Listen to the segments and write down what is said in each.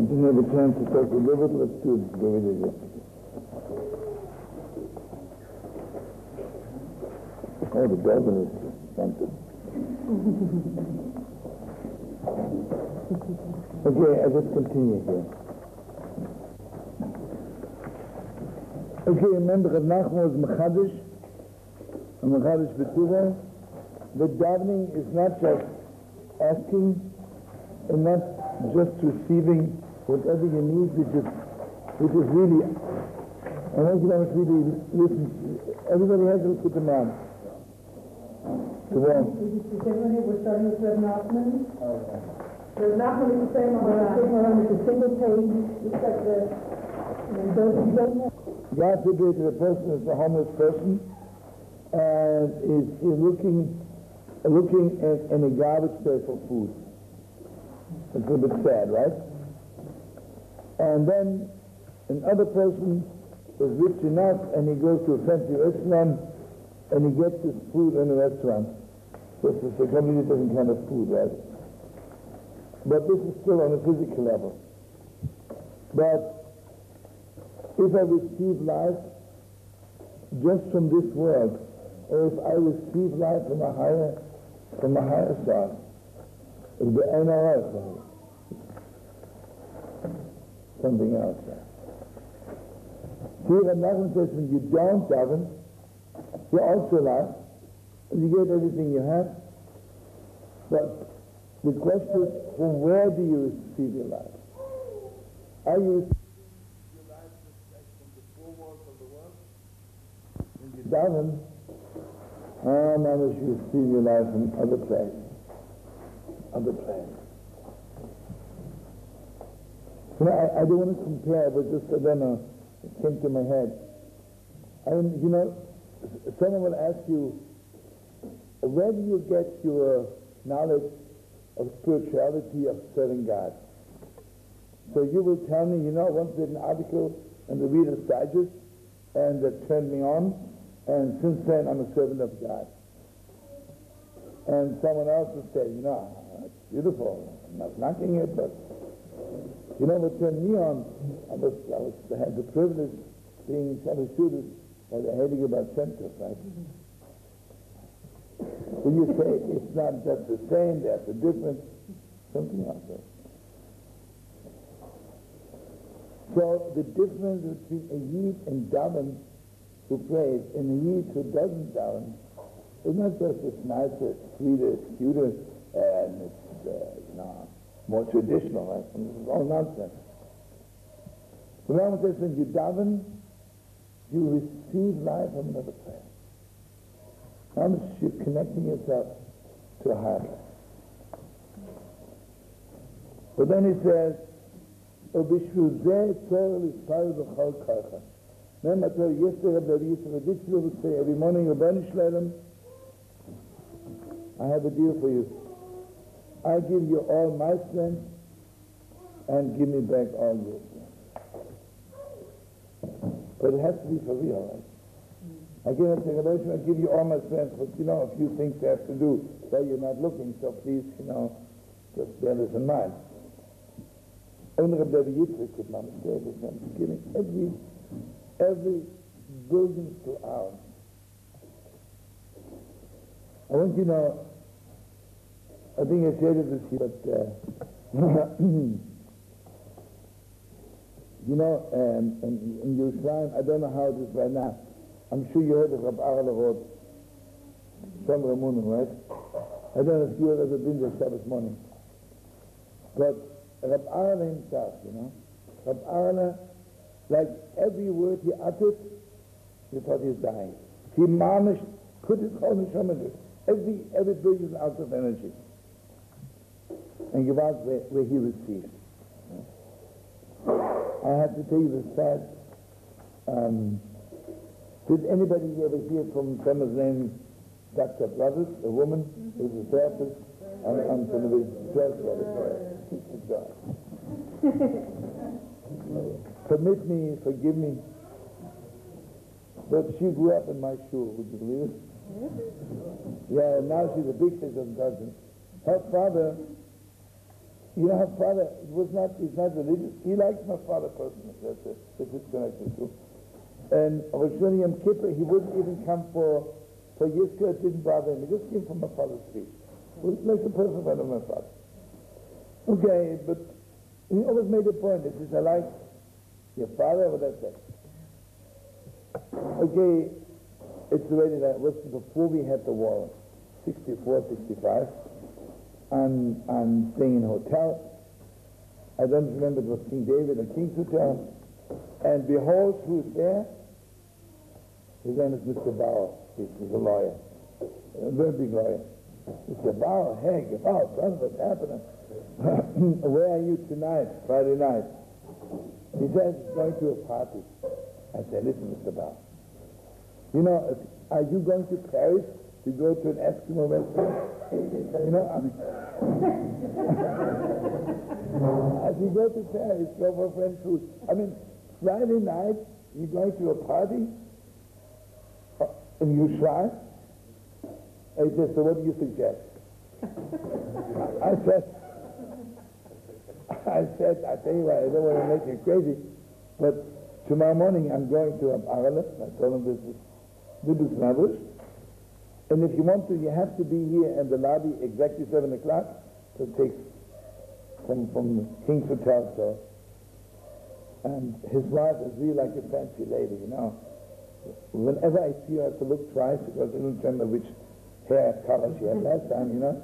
We didn't have a chance to talk a little bit. Let's do it. Go with it. yeah. Oh, the building is something. okay, I just continue here. Okay, remember Rav Nachman was Mechadish, and Mechadish B'Tuva. The davening is not just asking and not just receiving whatever you need, which is, which is really, I want you to really listen. Everybody has to put them on. To one. We're starting with Reb Nachman. Reb Nachman is the same, but I'm taking around with a single page, just like the, who don't have. God forbid a person is a homeless person and is, is looking looking in, in a garbage bag for food. It's a bit sad, right? And then another person is rich enough and he goes to a fancy restaurant and he gets his food in a restaurant. This is a completely different kind of food, right? But this is still on a physical level. But if I receive life just from this world, or if I receive life from a higher, from a higher side, be NRI for me. Something else. See, Rav Nachman you don't daven, you're also alive, and you get everything you have. But the question is, from where do you receive your life? Are you your life from the four walls of the world? When you daven, how much you receive your life from other places? Other places. You know, I, I don't want to compare, but just I don't know, it came to my head. Mean, you know, someone will ask you, where do you get your knowledge of spirituality, of serving God? So you will tell me, you know, I once did an article in the Reader's Digest, and that turned me on, and since then I'm a servant of God. And someone else will say, you know, ah, it's beautiful, I'm not knocking it, but you know what turned me on? I was, I was, I had the privilege of being troubleshooted by the Heiliger Bad Center, right? When you say it's not just the same, there's a difference, something else. right? So the difference between a Yid and Daven who prays and a Yid who doesn't Daven is not just it's nicer, sweeter, cuter, and it's, uh, you more traditional, right? And this is all nonsense. The Rambam says when you daven, you receive life from another place. How much you're connecting yourself to a higher place. But then he says, ובשביל זה צורך להתפלל בכל ככה. Remember I told you yesterday that Yisrael Aditzler would say every morning, Rabban Shalom, I have a deal for you. I give you all my strength and give me back all your strength. But it has to be for real, right? I give it I give you all my strength, but you know, a few things you have to do while you're not looking, so please, you know, just bear this in mind. Levi Yitzchak could not say this, I'm giving every, every billion to ours. I want you to know, I think I said it this year, but uh, you know, um, in, in Yerushalayim, I don't know how it is right now. I'm sure you heard of Rabbi Arla wrote Shem Ramunim, right? I don't know if you have ever been there Shabbos morning. But Rabbi Arla himself, you know, Rabbi Arla, like every word he uttered, he thought he was dying. He managed, could whole neshama into it. Every, every billion out of energy. And give out where, where he received. I have to tell you the sad. Um, did anybody ever hear from someone's name, Dr. Brothers, a woman who's a therapist? I'm, I'm from the church Permit me, forgive me, but she grew up in my shul, would you believe it? Yeah, and now she's a big sister cousin. Her father, you know, her father was not, he's not religious. He likes my father personally. That's. That's his connection too. And I was showing him Kippur, he wouldn't even come for, for Yizkor, it didn't bother him. He just came from my father's feet. It makes a person friend of my father. Okay, but he always made a point. He says, I like your father, what I say. Okay, it's the already that was before we had the war, 64, 65. I'm, I'm staying in a hotel. I don't remember it was King David or King's Hotel. And behold, who's there? His name is Mr. Bauer. He's, he's a lawyer, a very big lawyer. Mr. Bauer, hey, Bauer, brother, what's happening? Where are you tonight, Friday night? He says going to a party. I said, listen, Mr. Bauer, you know, are you going to Paris to go to an Eskimo restaurant? You know, I mean, as you go to Paris, go for French food. I mean, Friday night, you're going to a party in Yerushalayim? He says, so what do you suggest? I said, I said, I tell you what, I don't want to make you crazy, but tomorrow morning I'm going to um, Ireland. I told him this is Libus Nabush. And if you want to, you have to be here in the lobby exactly 7 o'clock. So it takes from, from King's Hotel, so. And his wife is really like a fancy lady, you know. Whenever I see her, I have to look twice because I don't remember which hair color she had last time, you know.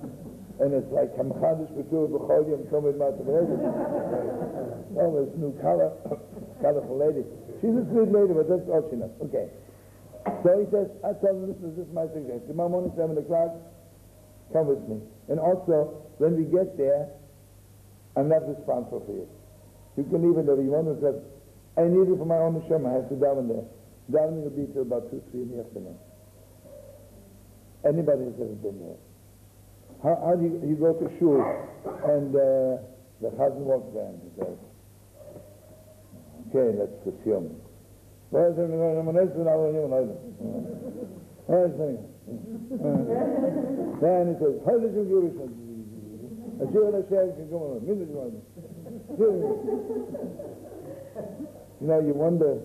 And it's like, I'm Kaddish B'Tur B'Chol Yom Matam Always new color, colorful lady. She's a sweet lady, but that's all she knows. Okay. So he says, I told him, listen, this is my suggestion. Tomorrow morning, 7 o'clock, come with me. And also, when we get there, I'm not responsible for you. You can leave it whenever you want because I need it for my own neshama. I have to daven there. Davening will be till about 2, 3 in the afternoon. Anybody who's ever been there. How, how do you, you go to shul and uh, the husband walks and he says, okay, let's assume. Then he says, "How did Holy Jewish. A Jew and a Shem can come on. You know, you wonder,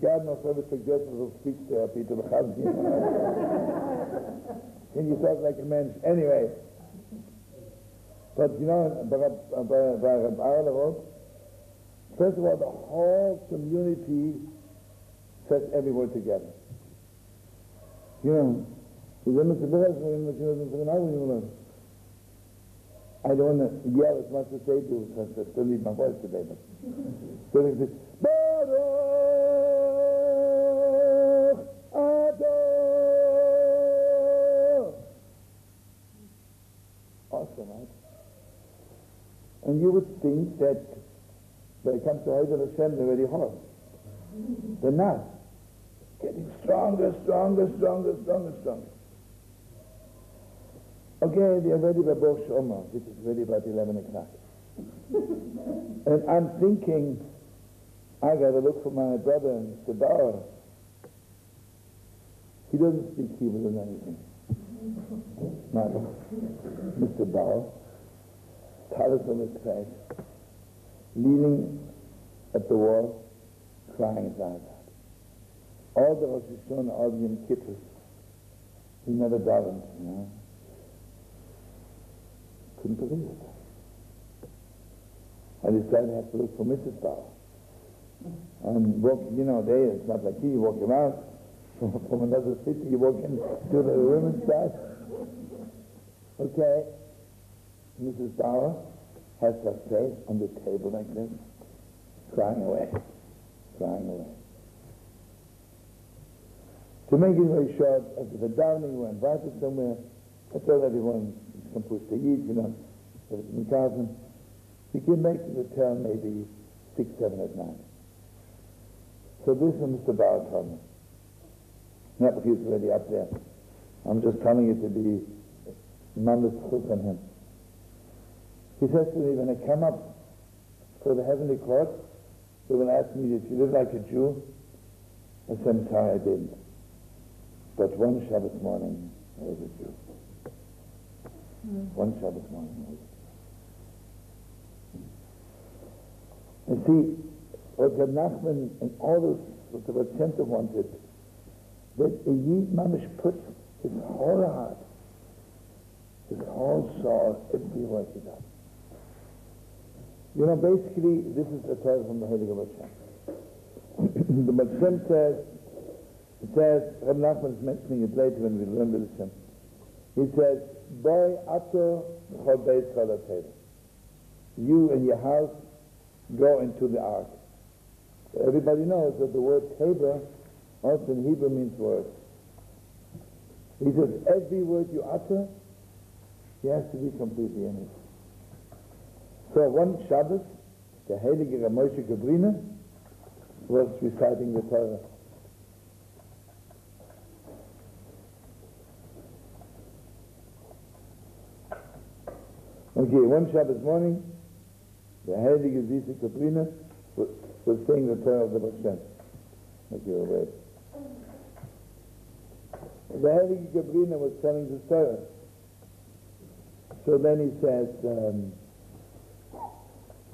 God must have a suggestion of speech therapy to the Chazim. Can you talk like a man? Anyway, but you know, Barab Arla First of all, the whole community sets everyone together. You know, I don't want to yell as much as they do because I still need my voice today. But so they say, Baruch. Awesome, right? And you would think that when it comes to Hashem, they're very hard. They're not. Getting stronger, stronger, stronger, stronger, stronger. Okay, they're ready by Bosh Omer, which is ready about 11 o'clock. and I'm thinking, I gotta look for my brother, Mr. Bauer. He doesn't speak Hebrew or anything. Not Mr. Bauer. Talis on his face leaning at the wall, crying eyes out. All the Rosh Hashanah, all the Yom Kippur, he never davened, you know. Couldn't believe it. I decided I have to look for Mrs. Bauer. And walk, you know, there, it's not like here, you walk around from, from another city, you walk into the women's side. Okay, Mrs. Bauer, has her face on the table like this, crying away, crying away. To make it very short, after the downing, we were invited somewhere. I told everyone, come push to eat, you know, in Carson. We back to the hotel maybe six, seven at night. So this is Mr. Bauer told me. Not because he's already up there. I'm just telling you to be nonetheless on him. He says to me, when I come up for the heavenly court, they will ask me, did you live like a Jew? I said, I'm sorry I didn't. But one Shabbat morning, I was a Jew. Mm. One Shabbat morning, I was a Jew. You see, what Reb Nachman and all those, what the Reb wanted, that a Yid Mamish put his whole heart, his whole soul, everywhere he does. You know, basically, this is a Torah from the Heilige Rav the Rav says, it says, Reb Nachman is mentioning it later when we learn with Hashem. He says, Boy ato beis chol ha-teva." You and your house go into the ark. Everybody knows that the word Tabor also in Hebrew means word. He says every word you utter, he has to be completely in it. So one Shabbos, the Heilige Ramoshe Gabrina was reciting the Torah. Okay, one Shabbos morning, the Heilige Zisa Kaprina was, was saying the Torah of the. Like you're aware. The Heilige Kaprina was telling the Torah. So then he says, um,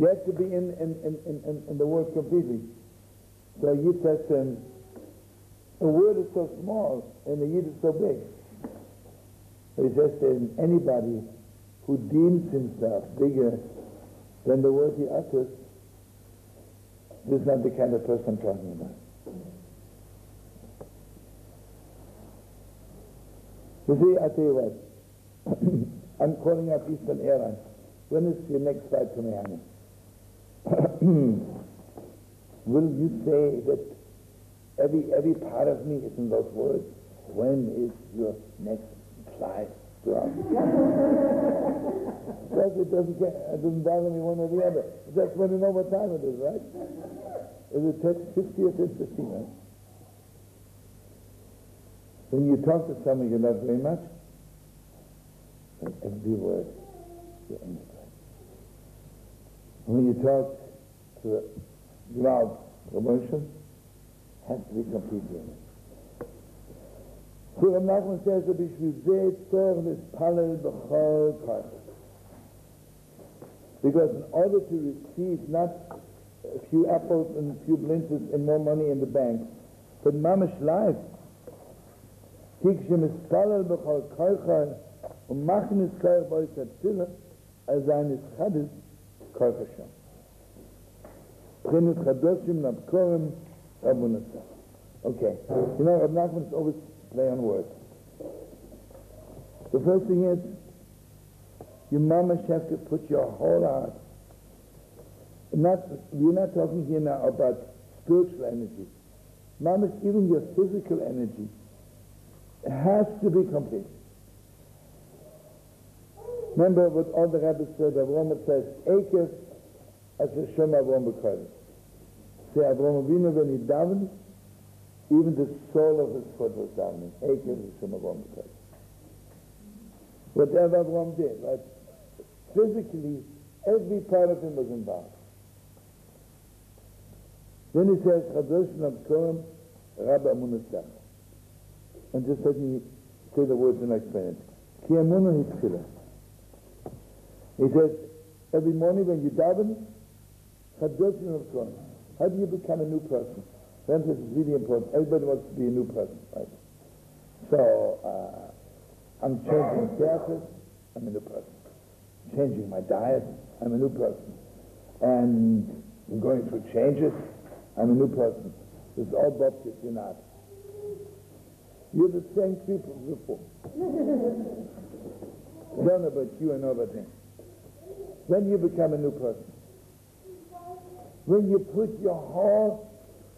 you have to be in, in, in, in, in the word completely. So says to him, a word is so small and the Yid is so big. So he says him, anybody who deems himself bigger than the word he utters, this is not the kind of person I'm talking about. You see, I tell you what, I'm calling up Eastern Airlines. When is your next flight to Miami? Hmm. Will you say that every every part of me is in those words? When is your next flight us? Because it doesn't get, it doesn't bother me one or the other. Just want to know what time it is, right? Is it 10, 50 or 10, 15, right? When you talk to someone you love very much, then every word you're. When you talk to glad promotion has to be completed. So the Nachman says, "Bishvil zeh tov mispalel b'chol kach." Because in order to receive not a few apples and a few blintzes and more money in the bank, but mamish life, Tik shemispalel b'chol kach umachnis kach b'ois atzilah, as ein ischadis kach Hashem. Chinuch Hadoshim Nabkorim Rabunasach. Okay. You know, Rab Nachman is always play on words. The first thing is, you mamash have to put your whole heart. Not, we're not talking here now about spiritual energy. Mamash, even your physical energy has to be complete. Remember what all the rabbis said, Avraham says, Akers as Hashem Avraham B'Kodesh. Say Avraham Avinu when he davens, even the sole of his foot was davening. Ekev Hashem Avraham B'Kodesh. Whatever Avraham did, right? Physically, every part of him was involved. Then he says, Chadosh Nabkorim Rabba Amunasach. And just let me say the words and explain it. Ki Amunah Hitzkilah. He says, every morning when you daven, Nabkorim. How do you become a new person? Then this is really important. Everybody wants to be a new person, right? So, uh, I'm changing diapers, I'm a new person. Changing my diet, I'm a new person. And I'm going through changes, I'm a new person. Is all bullshit, you're not. You're the same people before. Know about you, and about me. When you become a new person, when you put your whole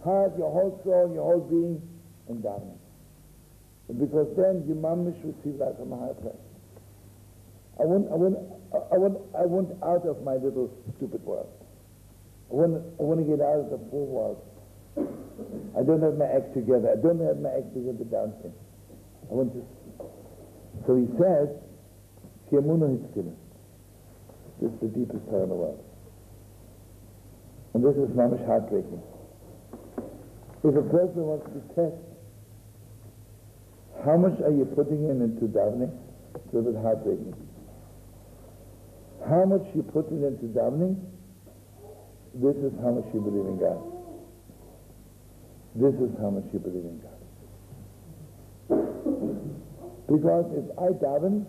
heart, your whole soul, your whole being in davening. Because then you mamish receive life from a higher place. I want, I want, I want, I want out of my little stupid world. I want, I want to get out of the full world. I don't have my act together. I don't have my act together dancing. I want to. So he says, Kiamuna Hitzkila. This is the deepest part of the world. And this is mamish heartbreaking. If a person wants to test how much are you putting in into davening, it's a little bit heartbreaking. How much you putting into davening, this is how much you believe in God. This is how much you believe in God. Because if I daven,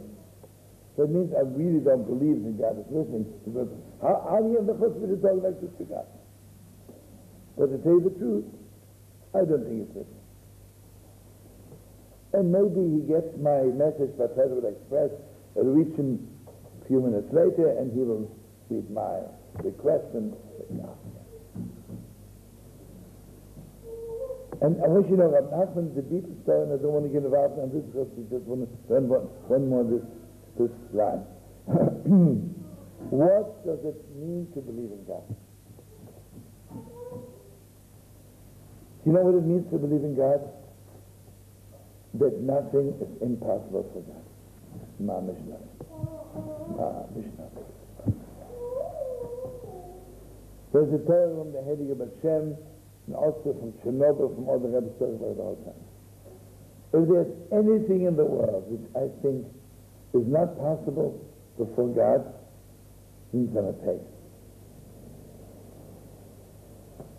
that means I really don't believe that God is listening. How, how do you have the chutzpah to talk like this to God? But to tell you the truth, I don't think it's listening. And maybe he gets my message by Federal Express, it'll reach him a few minutes later, and he will read my request and no. And I wish you know, Rab Nachman is the deepest story, and I don't want to get involved in this because we just want to learn one, one more this, this line. what does it mean to believe in God? You know what it means to believe in God? That nothing is impossible for God. Mamish nothing. Mamish nothing. There's a Torah from the Heilige Baal Shem, and also from Chernobyl, from all the Rebbe stories about whole time. If there's anything in the world which I think is not possible before God, he's going to take.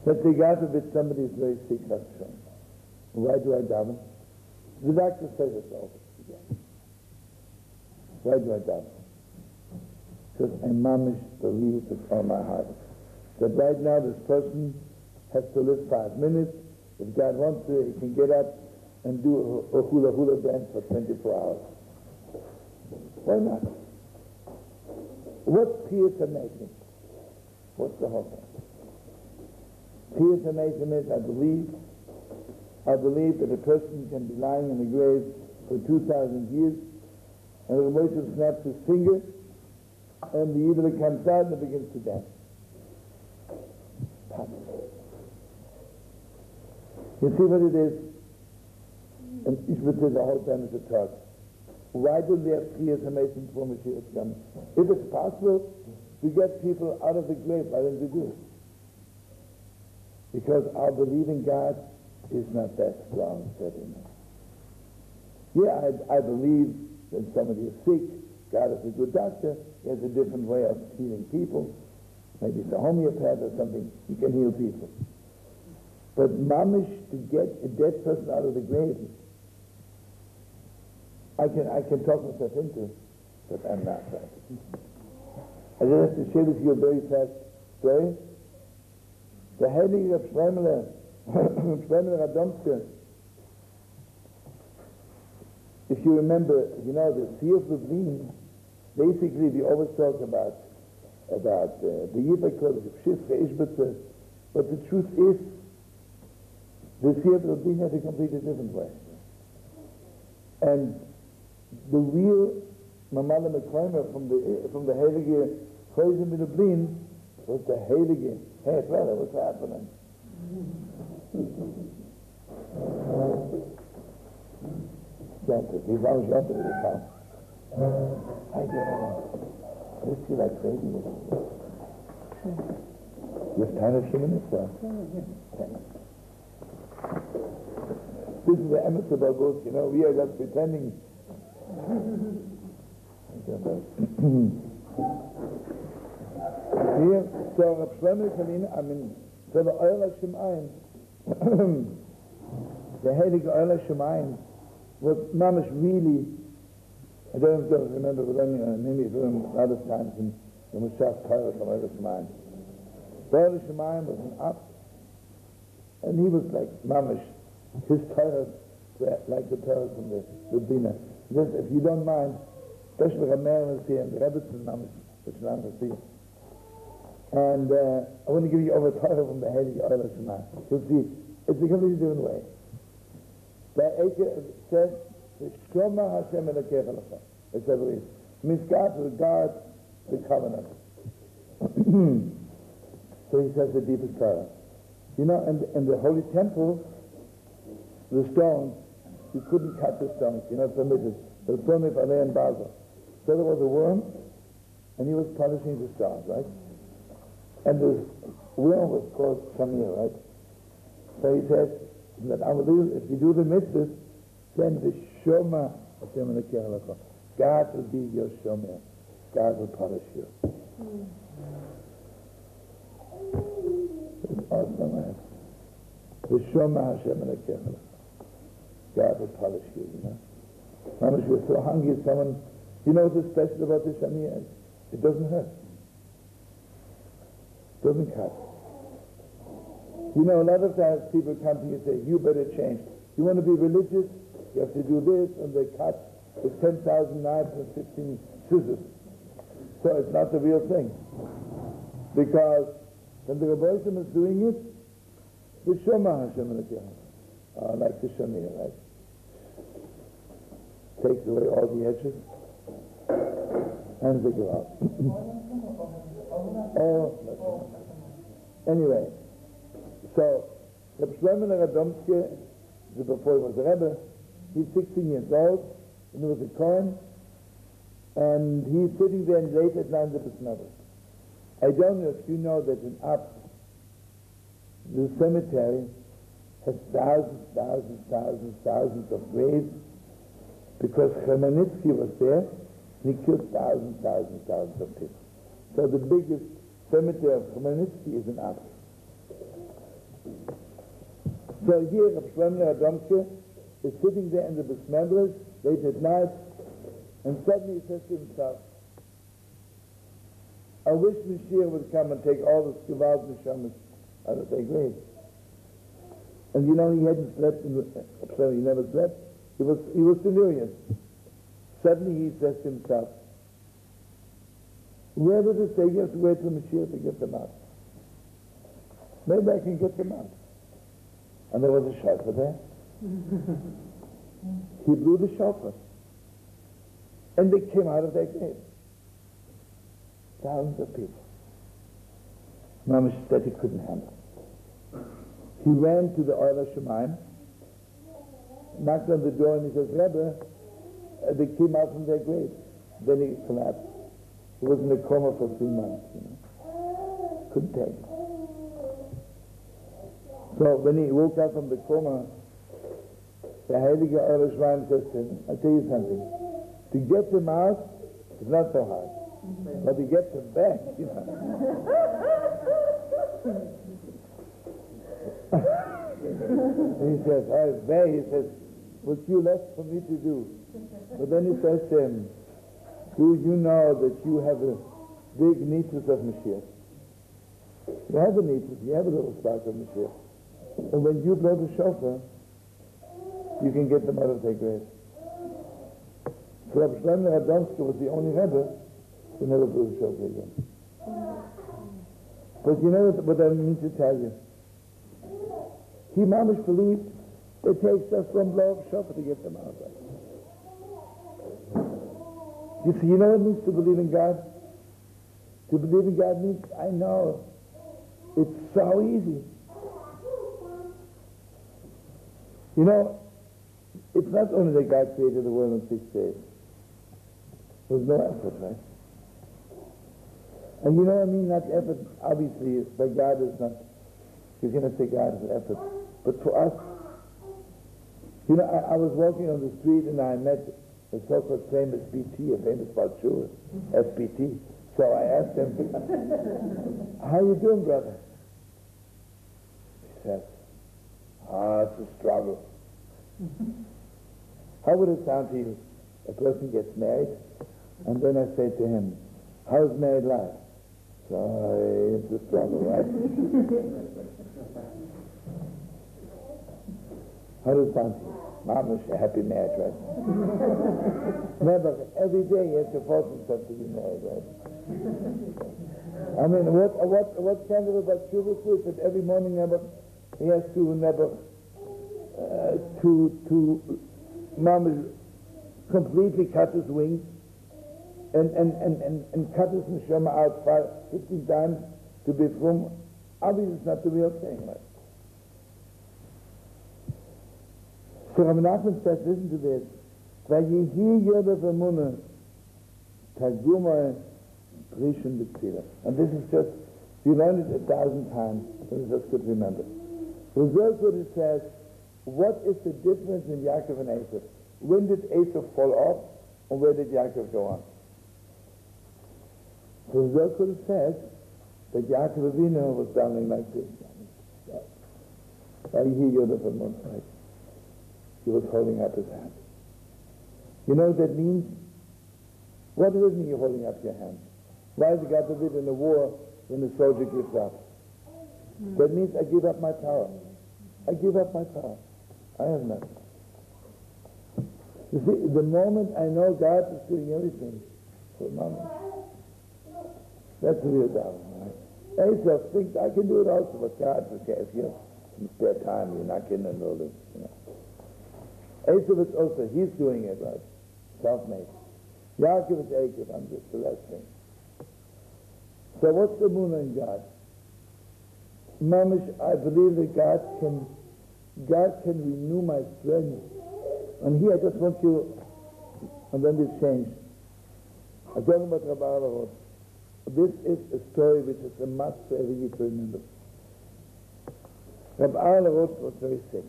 Let's say God forbid somebody is very sick, true. Why do I daven? The doctor says it's over. Why do I daven? Because I mamish believe with all my heart that right now this person has to live five minutes. If God wants to, he can get up and do a, a hula hula dance for 24 hours. Why not? What's amazing? What's the whole thing? Amazing is I believe, I believe that a person can be lying in the grave for 2,000 years and the Moshe snaps his finger and the evil comes out and begins to dance. You see what it is? And Ishmael says the whole time is a talk. Why do they have amazing for Mashiach coming? If it's possible to get people out of the grave, why don't we do it? Because our belief in God is not that strong, said. Yeah, I, I believe when somebody is sick, God is a good doctor. He has a different way of healing people. Maybe it's a homeopath or something. He can heal people. But mamish to get a dead person out of the grave, I can I can talk myself into, but I'm not right. I just have to share with you a very fast story. The Heilige of Schwemmler, Schwemmler Radomske, if you remember, you know, the Seer of Lublin, basically we always talk about about uh, the Yitakot, Shifre, Ishbetze, but the truth is, the Seer of Lublin had a completely different way. And the real Mamala Mekreimer from the from the Heilige Chayzim in Lublin was the Heilige. Hey, brother, what's happening? Janter, wie war ich Janter gekommen? I don't know. I just feel like crazy with it. You time a few minutes, sir? This is the amicable book, you know, we are just pretending. Hier, so Rab Shlomo Kalin, I mean, so the Euler Shemaim, the Heilige Euler Shemaim, was mamish really, I don't know, remember, but then, uh, maybe from other times in the Moshav Torah from Euler Shemaim. The Euler Shemaim was an up, and he was like mamish, his Torah, like the Torah from the Rabbina. Just, if you don't mind, especially Rameir is here, and the Rebbetzin not see. And uh, I want to give you over Torah from the Heilige Euler Shemaim. You'll see, it's a completely different way. The Eike said, Shoma Hashem Elokecha Lecha. It's God regards the covenant. so he says the deepest Torah. You know, in, in the Holy Temple, the stones, you couldn't cut the stones, you're not permitted. The. So there was a worm, and he was punishing the stones, right? And the worm was called Shamir, right? So he said, that if you do the mitzvahs, then the Shoma Hashem God will be your Shomer. God will punish you. V'shoma Hashem Elokecha. God will punish you, you know. Mamash, we're so hungry, someone, you know what's special about this Shani? It doesn't hurt. It Doesn't cut. You know, a lot of times people come to you and say, you better change. You want to be religious? You have to do this, and they cut with 10,000 knives and 15 scissors. So it's not the real thing. Because when the Rebbeinu is doing it, the Shema Hashem uh, like the Shamir, right? Takes away all the edges and the ground. oh, uh, anyway, so Reb Shlomo Radomske, before he was a Rebbe, he's 16 years old, and he was a Kohen, and he's sitting there late at night in the Besmever. I don't know if you know that in Up, the cemetery has thousands, thousands, thousands, thousands of graves because Chmielnicki was there and he killed thousands, thousands, thousands of people. So the biggest cemetery of Chmielnicki is in Up. So here, Rav Shlomo Radomke is sitting there in the Besmedrish late at night, and suddenly he says to himself, I wish Mashiach would come and take all the Skivaz Neshamas out of their graves. And you know, he hadn't slept, in the, sorry, he never slept. He was, he was delirious. Suddenly he says to himself, where does it say you have to wait for Mashiach to get them out? Maybe I can get them out. And there was a shofar there. he blew the shofar. And they came out of their grave. Thousands of people. Mamish said he couldn't handle. He ran to the Oil Shemaim, knocked on the door, and he says, Rebbe, they came out from their grave. Then he collapsed. He was in a coma for three months, you know. Couldn't take it. So when he woke up from the coma, the Heilige Oil Shemaim says to him, I'll tell you something. To get them out is not so hard. But to get them back, you know. he says, oh, there, he says, what's you left for me to do? But then he says to him, do you know that you have a big nitzvah of Mashiach? You have a nitzvah, you have a little spark of Mashiach. And when you blow the shofar, you can get them out of their grave. So Rabbi Shlomo Radomske was the only Rebbe who never blew the shofar again. But you know what, what I mean to tell you? He mamish believed it takes one blow of shofar to get them out. of You see, you know what it means to believe in God? To believe in God means, I know, it's so easy. You know, it's not only that God created the world in six days. There's no effort, right? And you know what I mean? Not effort, obviously, by God is not, you're going to say God is effort. But for us, you know, I, I, was walking on the street and I met a so-called famous BT, a famous Balchur, SBT. So I asked him, how you doing, brother? He says, ah, it's a struggle. how would it sound to you? A person gets married, and then I say to him, how's married life? So it's a struggle, right? How does it sound to a happy marriage, right? Never, every day he has to force himself to be married, right? I mean, what what what kind of a Batshuva is that every morning never he has to never uh, to to Mama's completely cut his wings and and and and, and cut his neshama out five, 15 times to be from. Obviously, it's not the real thing, right? So Rabbi Nachman says, listen to this. Vayihi yoda v'munah taguma rishon b'tzira. And this is just, you learned it a thousand times, but it's just good to remember. So that's what it says, what is the difference in Yaakov and Esav? When did Esav fall off, and where did Yaakov go on? So that's what it says, that Yaakov Avinu was down like this. I hear Yoda one side. He was holding up his hand. You know what that means? What does it mean you're holding up your hand? Why is it God forbid in a war when the soldier gives up? That means I give up my power. I give up my power. I have nothing. You see, the moment I know God is doing everything for mama, that's the real doubt, right? Esau thinks I can do it also, but God forgave you. In spare time, you're not getting into this, you know. Esau is also, he's doing it right. Self-made. Yaakov is Jacob, I'm just the last thing. So what's the moon in God? Mamish, I believe that God can, God can renew my strength. And here I just want you, and then this change. I'm talking about Rabbi Alarot. This is a story which is a must for every Yid to remember. Rabbi Alarot was very sick.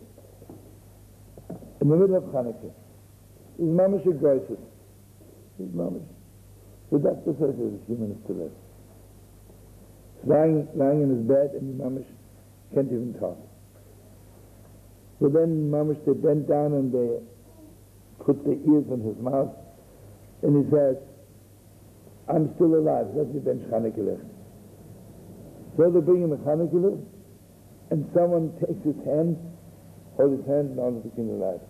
In the middle of Hanukkah. His mamish a crisis. His mamish. The doctor says there's a few minutes to live. Lying, lying in his bed and mamish can't even talk. So then mamish they bent down and they put the ears in his mouth and he says, I'm still alive. That's the bench Chanukah. So they bring him a Chanukah and someone takes his hand, hold his hand, now the king alive.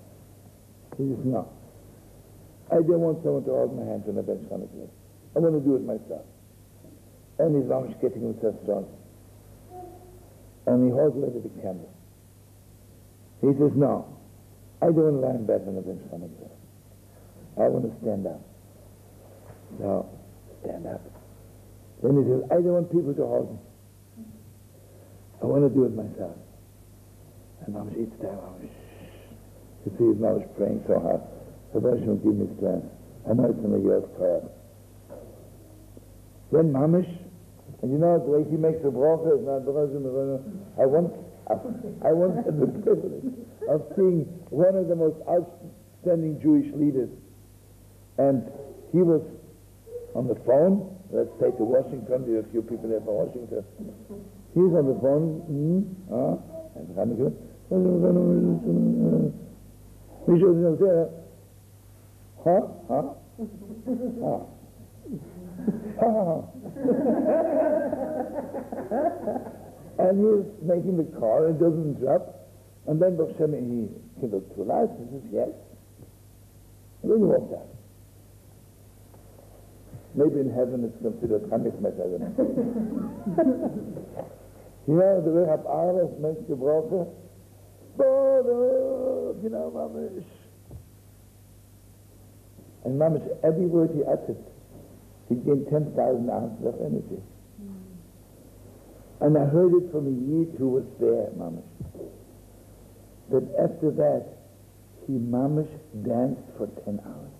He says, no. I don't want someone to hold my hand when I bench Chanukah. I want to do it myself. And he's mamish getting himself strong. And he holds away the candle. He says, no. I don't want to lie in bed when I bench Chanukah. I want to stand up. No, stand up. Then he says, I don't want people to hold me. I want to do it myself. And I was Mamish eats down, Mamish. You see his Mamish praying so hard. Hashem will give me strength. I know it's in the year of prayer. Then Mamish, and you know the way he makes the bracha is not I I want the privilege of seeing one of the most outstanding Jewish leaders. And he was on the phone. Let's say to Washington. There are a few people there from Washington. He's on the phone. Mm, ah, and Hanukkah. Das sagen? Ha? Ha? Ha? Ha? And he's making the car, it doesn't drop. And then Shem, he came up to life, he says, yes. And then he walked out. Maybe in heaven it's considered Chanukah, I don't know. you know, the way Rab Aras makes the know, Mamish. And Mamish, every word he uttered, he gained 10,000 ounces of energy. And I heard it from a Yid who was there, Mamish. That after that, he Mamish danced for 10 hours.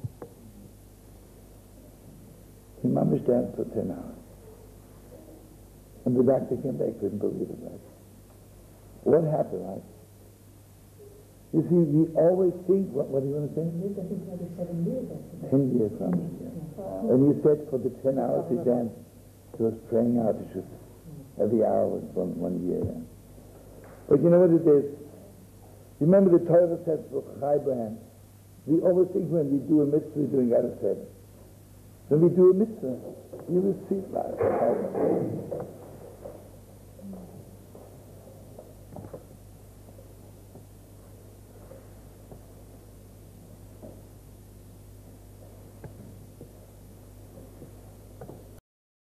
He Mamish danced for 10 hours. And the doctor came back, couldn't believe it? What happened, right? You see, we always think, what, what do you want to say? Lived, I think, another seven years after that. 10 years, Mamish. Yeah. And he said for the 10 hours he danced, he was praying out, it every hour was one, one year. Yeah. But you know what it is? Remember the Torah says for Abraham, we always think when we do a mitzvah, we're doing out of heaven. When we do a mitzvah, we receive life.